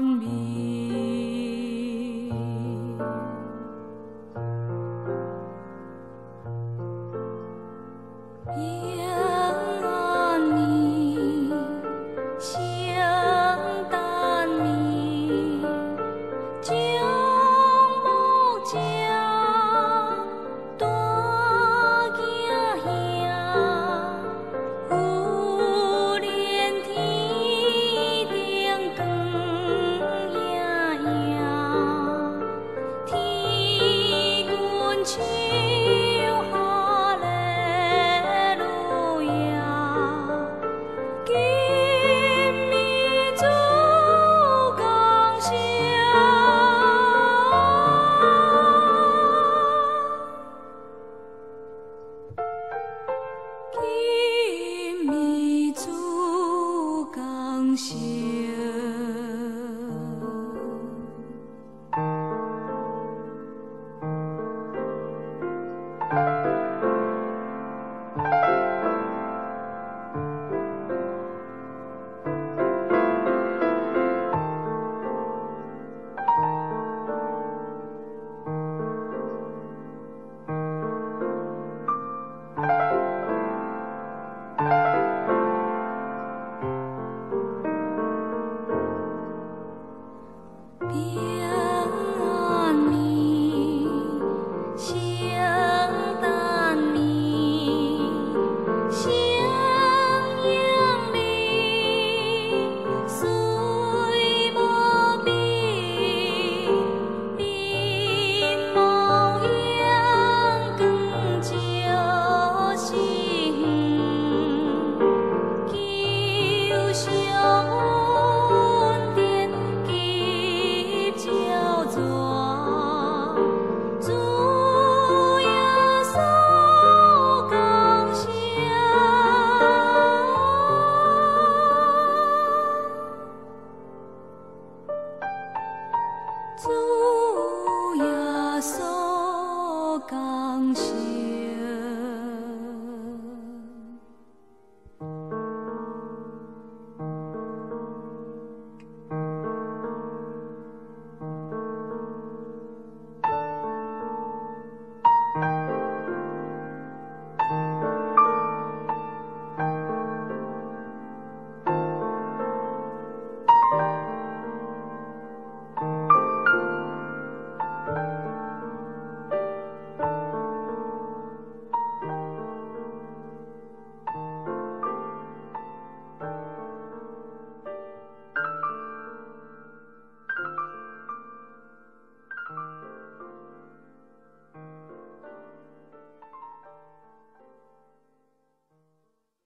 one be. 降